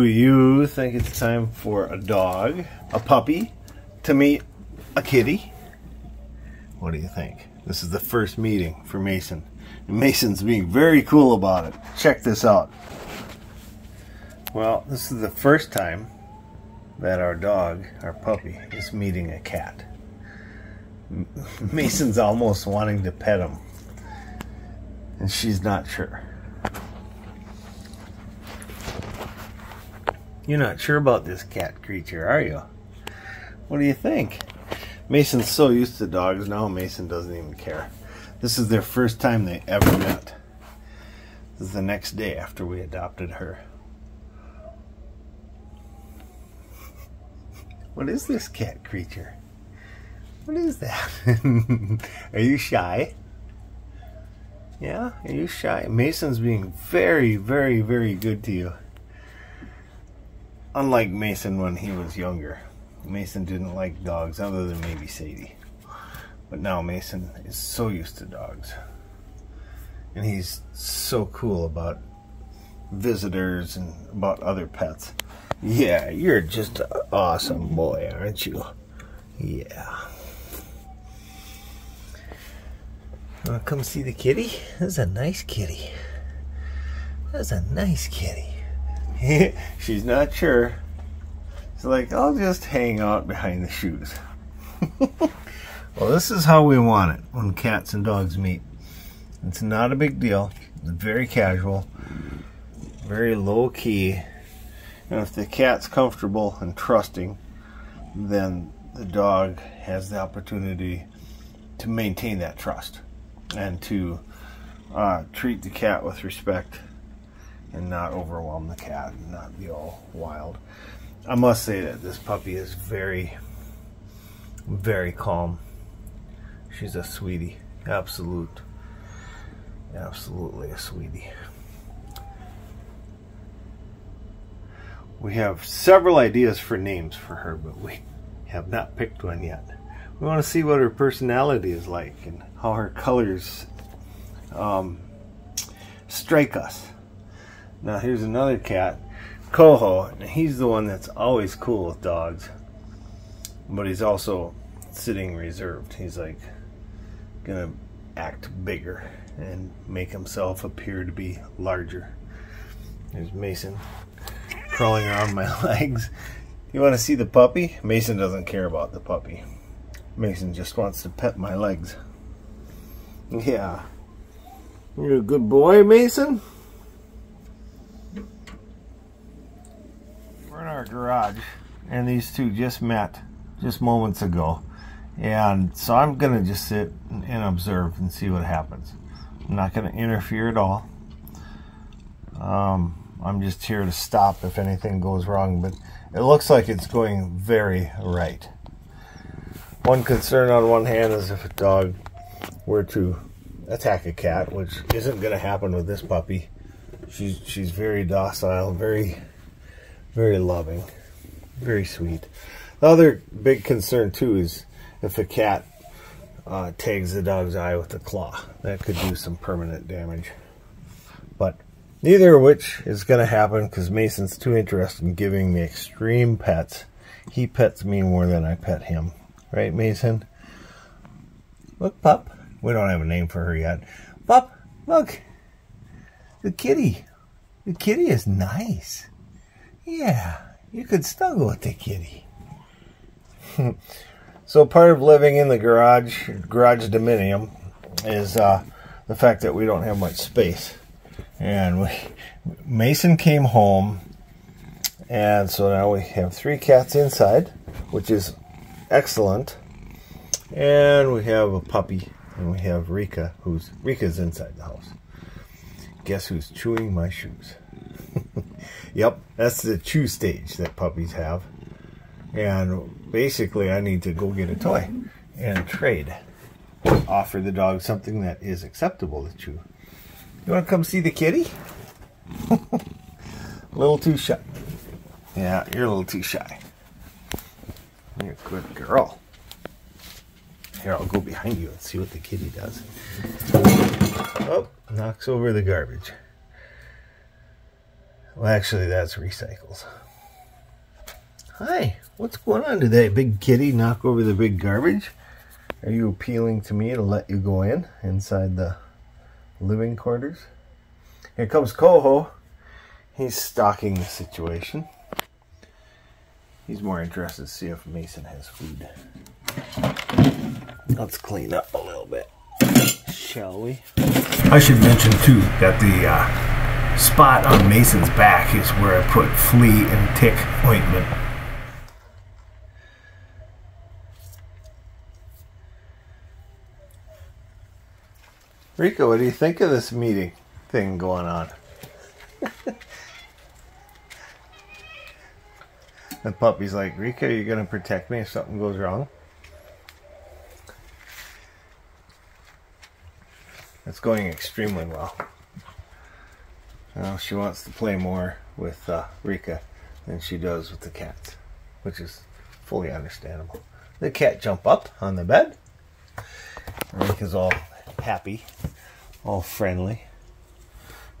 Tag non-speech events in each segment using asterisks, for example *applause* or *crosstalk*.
Do you think it's time for a dog, a puppy, to meet a kitty? What do you think? This is the first meeting for Mason. And Mason's being very cool about it. Check this out. Well, this is the first time that our dog, our puppy, is meeting a cat. *laughs* Mason's almost wanting to pet him. And she's not sure. You're not sure about this cat creature, are you? What do you think? Mason's so used to dogs now, Mason doesn't even care. This is their first time they ever met. This is the next day after we adopted her. What is this cat creature? What is that? *laughs* Are you shy? Yeah? Are you shy? Mason's being very, very, very good to you unlike Mason when he was younger. Mason didn't like dogs other than maybe Sadie. But now Mason is so used to dogs. And he's so cool about visitors and about other pets. Yeah, you're just an awesome boy, aren't you? Yeah. Wanna come see the kitty? That's a nice kitty. That's a nice kitty. *laughs* She's not sure. She's like, I'll just hang out behind the shoes. *laughs* well, this is how we want it when cats and dogs meet. It's not a big deal. It's very casual, very low key. And if the cat's comfortable and trusting, then the dog has the opportunity to maintain that trust and to uh, treat the cat with respect and not overwhelm the cat and not be all wild. I must say that this puppy is very, very calm. She's a sweetie. Absolute. Absolutely a sweetie. We have several ideas for names for her, but we have not picked one yet. We want to see what her personality is like and how her colors um, strike us. Now here's another cat, Koho. He's the one that's always cool with dogs, but he's also sitting reserved. He's like gonna act bigger and make himself appear to be larger. There's Mason crawling around my *laughs* legs. You want to see the puppy? Mason doesn't care about the puppy. Mason just wants to pet my legs. Yeah. You're a good boy, Mason? Our garage and these two just met just moments ago. And so I'm gonna just sit and observe and see what happens. I'm not gonna interfere at all. Um, I'm just here to stop if anything goes wrong but it looks like it's going very right. One concern on one hand is if a dog were to attack a cat which isn't gonna happen with this puppy. She's she's very docile very very loving, very sweet. The other big concern too is if a cat uh, tags the dog's eye with a claw. That could do some permanent damage. But neither of which is going to happen because Mason's too interested in giving me extreme pets. He pets me more than I pet him. Right, Mason? Look, Pup. We don't have a name for her yet. Pup, look. The kitty. The kitty is nice. Yeah, you could snuggle with the kitty. *laughs* so part of living in the garage, garage dominium, is uh, the fact that we don't have much space. And we, Mason came home, and so now we have three cats inside, which is excellent. And we have a puppy, and we have Rika, who's Rika's inside the house. Guess who's chewing my shoes? *laughs* Yep, that's the chew stage that puppies have. And basically, I need to go get a toy and trade. Offer the dog something that is acceptable to chew. You want to come see the kitty? a *laughs* little too shy. Yeah, you're a little too shy. You're a good girl. Here, I'll go behind you and see what the kitty does. Oh, knocks over the garbage. Well, actually, that's recycles. Hi, what's going on today? Big kitty knock over the big garbage? Are you appealing to me to let you go in inside the living quarters? Here comes Koho. He's stalking the situation. He's more interested to see if Mason has food. Let's clean up a little bit, shall we? I should mention too that the uh, spot on Mason's back is where I put flea and tick ointment. Rika, what do you think of this meeting thing going on? *laughs* the puppy's like, Rika, you're going to protect me if something goes wrong? It's going extremely well. Now she wants to play more with uh, Rika than she does with the cats, which is fully understandable. The cat jump up on the bed. Rika's all happy, all friendly.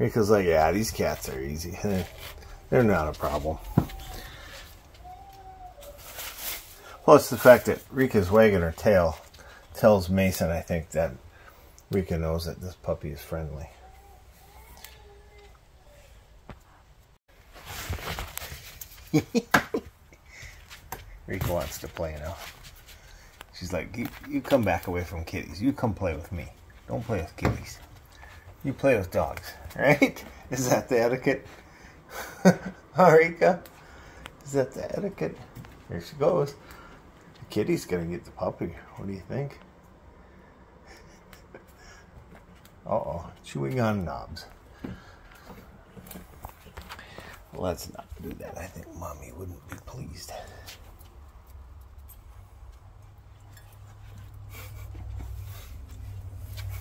Rika's like, yeah, these cats are easy. *laughs* They're, they're not a problem. Plus the fact that Rika's wagging her tail tells Mason, I think, that Rika knows that this puppy is friendly. *laughs* Rika wants to play now. She's like, you, you come back away from kitties. You come play with me. Don't play with kitties. You play with dogs, *laughs* right? Is that the etiquette? *laughs* Rika? Is that the etiquette? Here she goes. The kitty's gonna get the puppy. What do you think? Uh-oh, chewing on knobs. Let's do that. I think mommy wouldn't be pleased.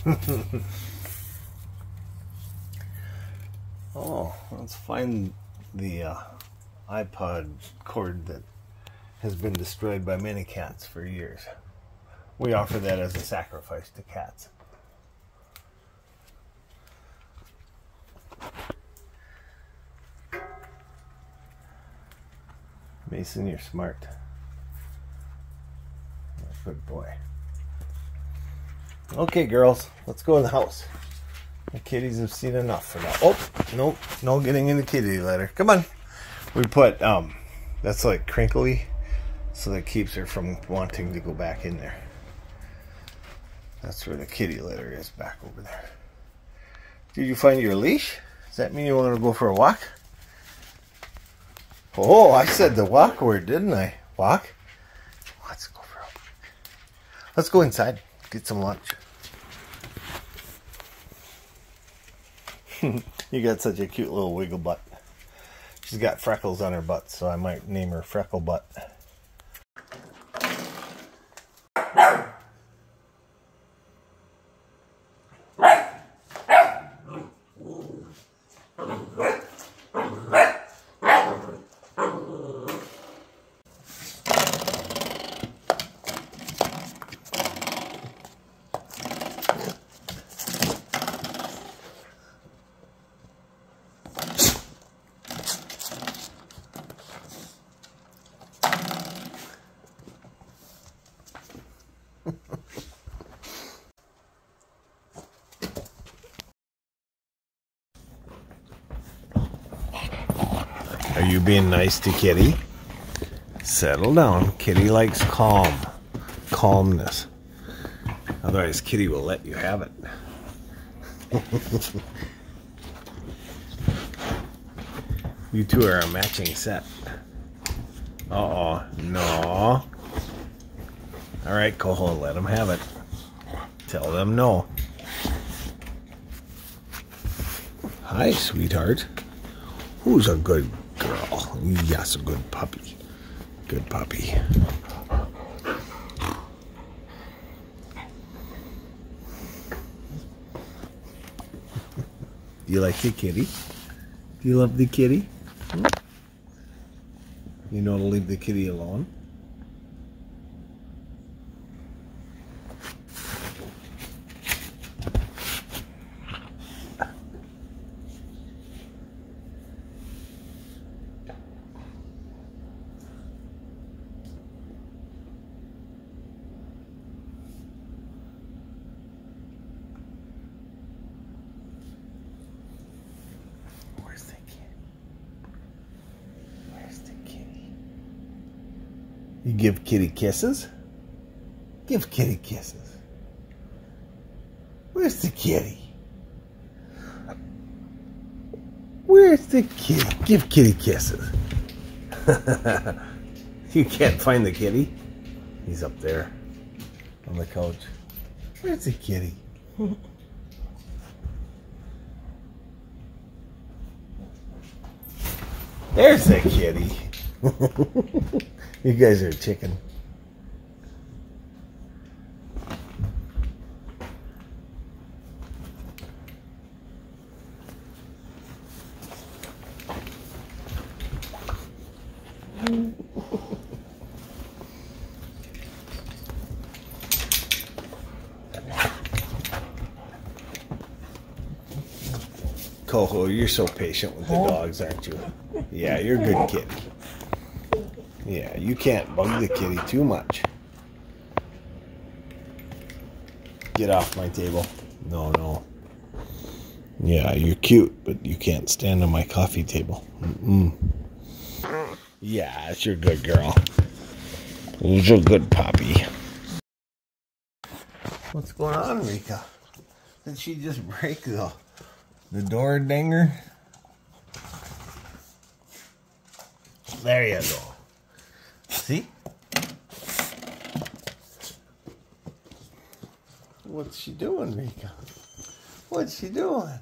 *laughs* oh, let's find the uh, iPod cord that has been destroyed by many cats for years. We offer that as a sacrifice to cats. Mason, you're smart. Good boy. Okay, girls, let's go in the house. The kitties have seen enough for now. Oh, nope, no getting in the kitty litter. Come on. We put, um, that's like crinkly, so that keeps her from wanting to go back in there. That's where the kitty litter is, back over there. Did you find your leash? Does that mean you want to go for a walk? Oh, I said the walk word, didn't I? Walk? Let's go for a walk. Let's go inside, get some lunch. *laughs* you got such a cute little wiggle butt. She's got freckles on her butt, so I might name her Freckle Butt. Are you being nice to Kitty? Settle down. Kitty likes calm. Calmness. Otherwise, Kitty will let you have it. *laughs* you two are a matching set. Uh-oh. No. Alright, Koho, let them have it. Tell them no. Hi, sweetheart. Who's a good girl? Yes, a good puppy. Good puppy. Do *laughs* you like the kitty? Do you love the kitty? Hmm? You know to leave the kitty alone? You give kitty kisses? Give kitty kisses. Where's the kitty? Where's the kitty? Give kitty kisses. *laughs* you can't find the kitty? He's up there on the couch. Where's the kitty? *laughs* There's the kitty. *laughs* you guys are chicken. Koho, you're so patient with the dogs, aren't you? Yeah, you're a good kitty. Yeah, you can't bug the kitty too much. Get off my table. No, no. Yeah, you're cute, but you can't stand on my coffee table. Mm-mm. Yeah, it's your good girl. It's a good puppy. What's going on, Rika? Did she just break the the door dinger? There you go. See? What's she doing, Rika? What's she doing?